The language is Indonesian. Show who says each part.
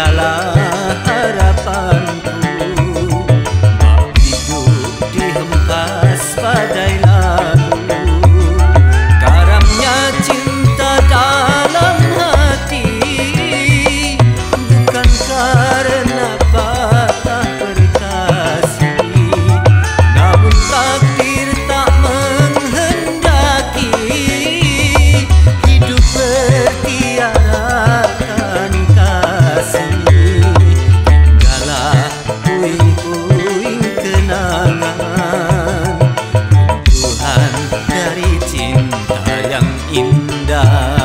Speaker 1: segala harapanku. Apiku dihempas pada vida.